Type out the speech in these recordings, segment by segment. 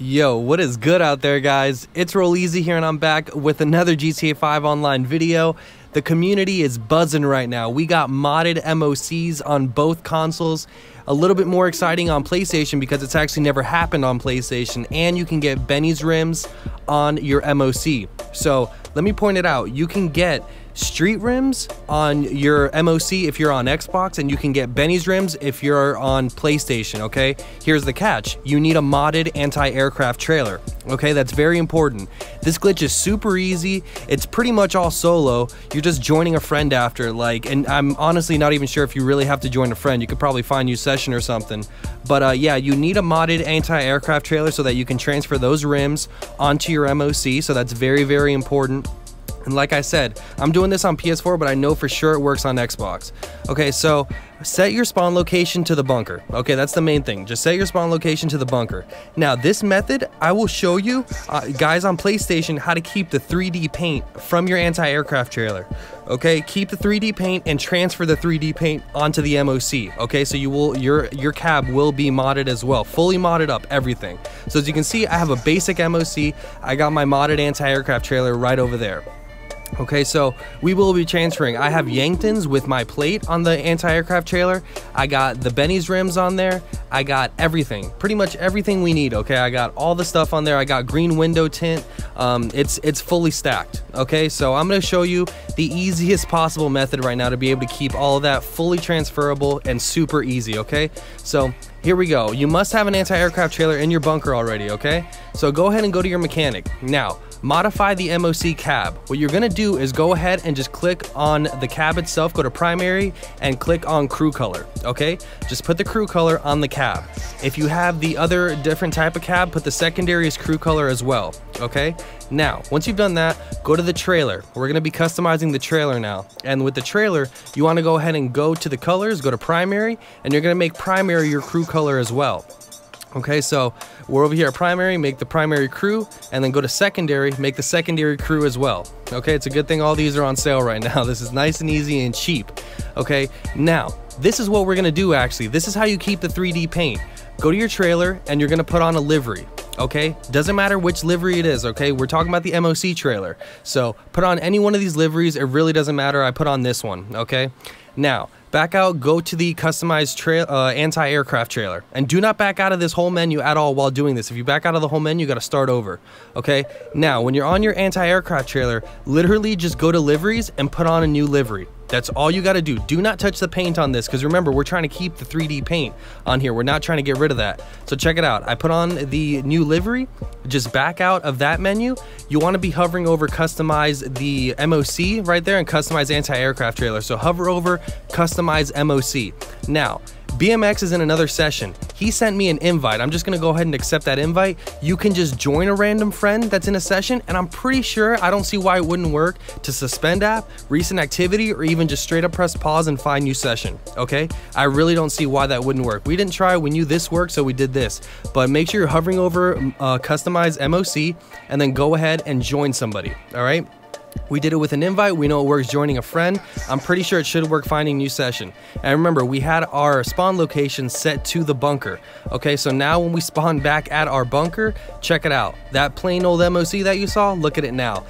Yo, what is good out there, guys? It's Rolleezy here, and I'm back with another GTA 5 online video. The community is buzzing right now. We got modded MOCs on both consoles. A little bit more exciting on PlayStation because it's actually never happened on PlayStation, and you can get Benny's rims on your MOC. So let me point it out. You can get street rims on your MOC if you're on Xbox, and you can get Benny's rims if you're on PlayStation, okay? Here's the catch you need a modded anti aircraft trailer, okay? That's very important. This glitch is super easy, it's pretty much all solo. You're just joining a friend after, like, and I'm honestly not even sure if you really have to join a friend. You could probably find you session or something. But uh, yeah, you need a modded anti aircraft trailer so that you can transfer those rims onto your MOC, so that's very, very important. And like I said, I'm doing this on PS4, but I know for sure it works on Xbox. Okay, so set your spawn location to the bunker. Okay, that's the main thing. Just set your spawn location to the bunker. Now, this method, I will show you, uh, guys on PlayStation, how to keep the 3D paint from your anti-aircraft trailer. Okay, keep the 3D paint and transfer the 3D paint onto the MOC. Okay, so you will your your cab will be modded as well, fully modded up, everything. So as you can see, I have a basic MOC. I got my modded anti-aircraft trailer right over there. Okay, so we will be transferring. I have Yankton's with my plate on the anti-aircraft trailer. I got the Benny's rims on there. I got everything, pretty much everything we need. Okay, I got all the stuff on there. I got green window tint. Um, it's it's fully stacked. Okay, so I'm gonna show you the easiest possible method right now to be able to keep all of that fully transferable and super easy. Okay, so here we go. You must have an anti-aircraft trailer in your bunker already. Okay, so go ahead and go to your mechanic now modify the MOC cab. What you're gonna do is go ahead and just click on the cab itself, go to primary and click on crew color, okay? Just put the crew color on the cab. If you have the other different type of cab, put the secondary as crew color as well, okay? Now, once you've done that, go to the trailer. We're gonna be customizing the trailer now. And with the trailer, you wanna go ahead and go to the colors, go to primary, and you're gonna make primary your crew color as well. Okay, so we're over here at primary, make the primary crew, and then go to secondary, make the secondary crew as well. Okay, it's a good thing all these are on sale right now. This is nice and easy and cheap. Okay, now, this is what we're gonna do actually. This is how you keep the 3D paint. Go to your trailer and you're gonna put on a livery. Okay, doesn't matter which livery it is. Okay, we're talking about the MOC trailer. So put on any one of these liveries, it really doesn't matter. I put on this one. Okay, now back out, go to the customized uh, anti-aircraft trailer, and do not back out of this whole menu at all while doing this. If you back out of the whole menu, you got to start over. Okay. Now, when you're on your anti-aircraft trailer, literally just go to liveries and put on a new livery. That's all you got to do. Do not touch the paint on this because remember, we're trying to keep the 3D paint on here. We're not trying to get rid of that. So check it out. I put on the new livery. Just back out of that menu. You want to be hovering over customize the MOC right there and customize anti-aircraft trailer. So hover over customize MOC. Now, BMX is in another session. He sent me an invite. I'm just gonna go ahead and accept that invite. You can just join a random friend that's in a session, and I'm pretty sure I don't see why it wouldn't work to suspend app, recent activity, or even just straight up press pause and find new session. Okay? I really don't see why that wouldn't work. We didn't try, we knew this worked, so we did this. But make sure you're hovering over uh, customize MOC and then go ahead and join somebody. All right? We did it with an invite. We know it works joining a friend. I'm pretty sure it should work finding new session. And remember, we had our spawn location set to the bunker. Okay, so now when we spawn back at our bunker, check it out. That plain old MOC that you saw, look at it now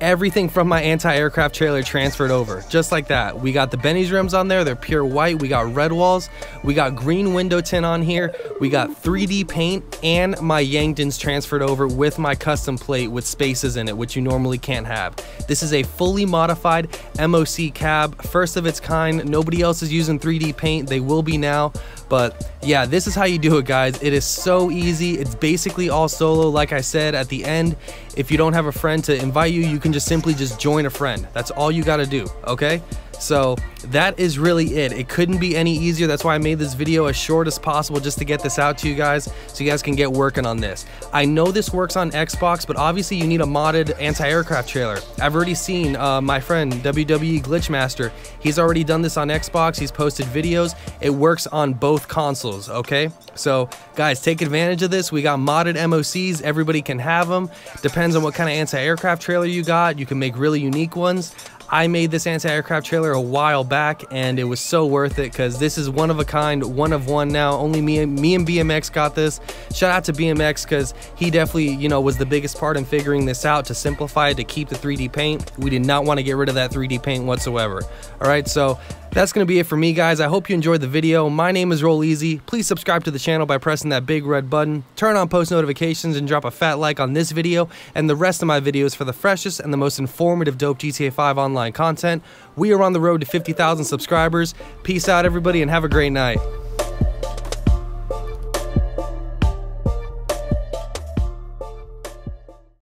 everything from my anti-aircraft trailer transferred over. Just like that. We got the benny's rims on there. They're pure white. We got red walls. We got green window tint on here. We got 3d paint and my yankton's transferred over with my custom plate with spaces in it which you normally can't have. This is a fully modified moc cab first of its kind. Nobody else is using 3d paint. They will be now. But yeah, this is how you do it, guys. It is so easy. It's basically all solo. Like I said at the end, if you don't have a friend to invite you, you can just simply just join a friend. That's all you got to do, okay? So that is really it. It couldn't be any easier. That's why I made this video as short as possible just to get this out to you guys so you guys can get working on this. I know this works on Xbox, but obviously you need a modded anti-aircraft trailer. I've already seen uh, my friend WWE Glitchmaster. He's already done this on Xbox. He's posted videos. It works on both consoles, okay? So guys, take advantage of this. We got modded MOCs. Everybody can have them. Depends on what kind of anti-aircraft trailer you got. You can make really unique ones. I made this anti-aircraft trailer a while back and it was so worth it because this is one of a kind, one of one now. Only me, me and BMX got this. Shout out to BMX because he definitely, you know, was the biggest part in figuring this out to simplify it, to keep the 3D paint. We did not want to get rid of that 3D paint whatsoever. All right, so that's going to be it for me, guys. I hope you enjoyed the video. My name is Rolleezy. Please subscribe to the channel by pressing that big red button. Turn on post notifications and drop a fat like on this video and the rest of my videos for the freshest and the most informative dope GTA 5 online content. We are on the road to 50,000 subscribers. Peace out, everybody, and have a great night.